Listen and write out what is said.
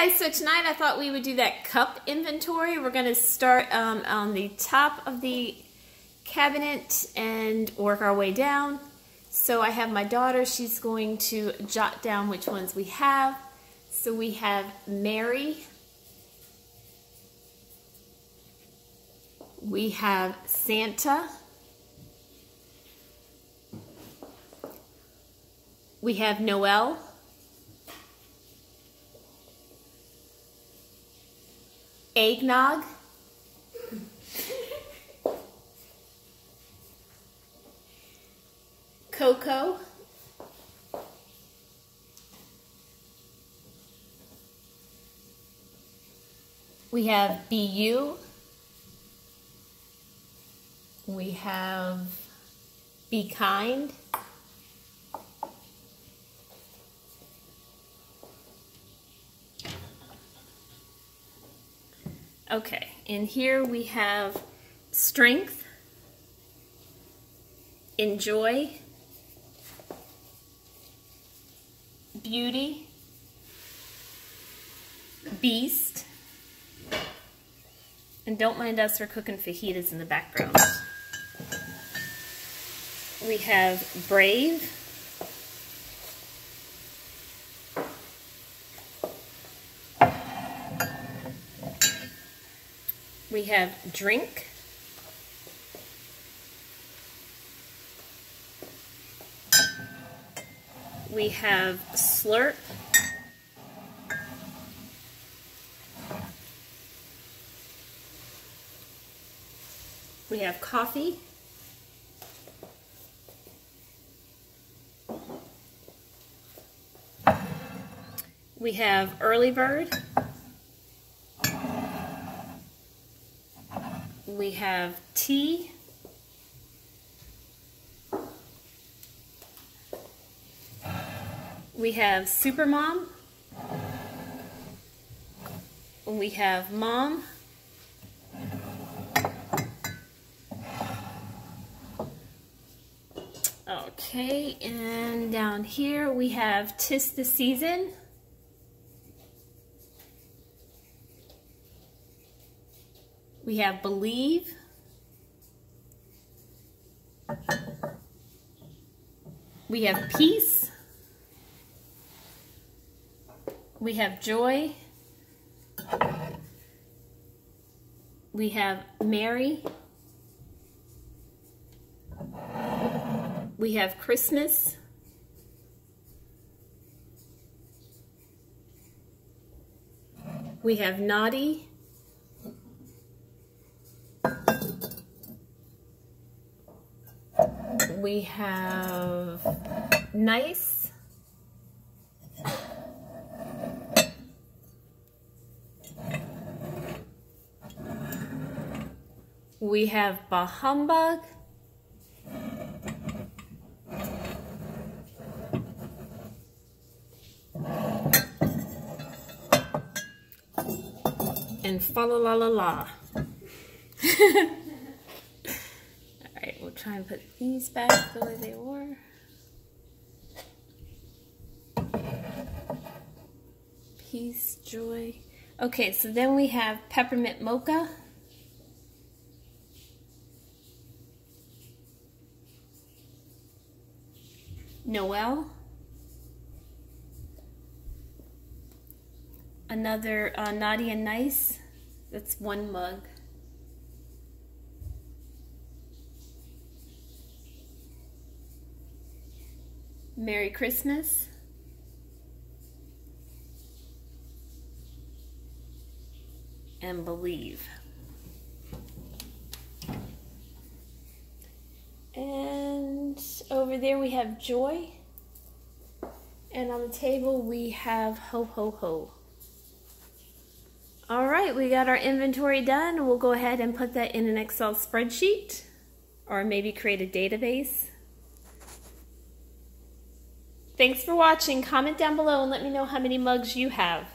guys, so tonight I thought we would do that cup inventory. We're going to start um, on the top of the cabinet and work our way down. So I have my daughter, she's going to jot down which ones we have. So we have Merry. We have Santa. We have Noel. Eggnog. Cocoa. We have BU. We have Be Kind. Okay, and here we have strength, enjoy, beauty, beast, and don't mind us, we're cooking fajitas in the background. We have brave, We have drink. We have slurp. We have coffee. We have early bird. We have tea. We have Supermom. We have Mom. Okay, and down here we have Tis the Season. We have believe. We have peace. We have joy. We have Merry. We have Christmas. We have naughty. We have nice. We have bah humbug. And fa la la la la. try and put these back the way they were. Peace, joy. Okay, so then we have peppermint mocha. Noel. Another uh, Naughty and Nice. That's one mug. Merry Christmas. And believe. And over there we have joy. And on the table we have ho ho ho. All right, we got our inventory done. We'll go ahead and put that in an Excel spreadsheet or maybe create a database. Thanks for watching. Comment down below and let me know how many mugs you have.